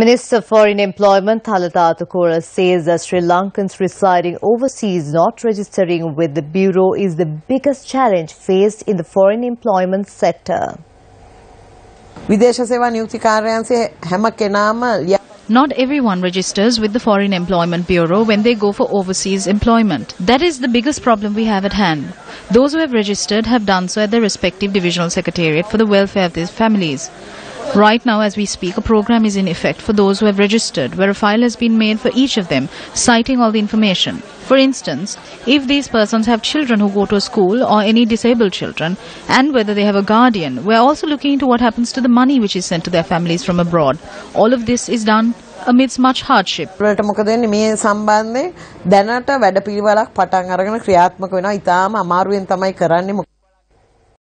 Minister for Employment Thalatha Athukorala says that Sri Lankans residing overseas not registering with the Bureau is the biggest challenge faced in the foreign employment sector. not everyone registers with the Foreign Employment Bureau when they go for overseas employment. That is the biggest problem we have at hand. Those who have registered have done so at their respective divisional secretariat for the welfare of their families. Right now, as we speak, a program is in effect for those who have registered, where a file has been made for each of them, citing all the information. For instance, if these persons have children who go to a school or any disabled children, and whether they have a guardian, we're also looking into what happens to the money which is sent to their families from abroad. All of this is done amidst much hardship. වලට මොකද වෙන්නේ මේ සම්බන්ධයෙන් දැනට වැඩපිළිවෙලක් පටන් අරගෙන ක්‍රියාත්මක වෙනවා. ඊටාම අමාරුවෙන් තමයි කරන්නේ. මොකද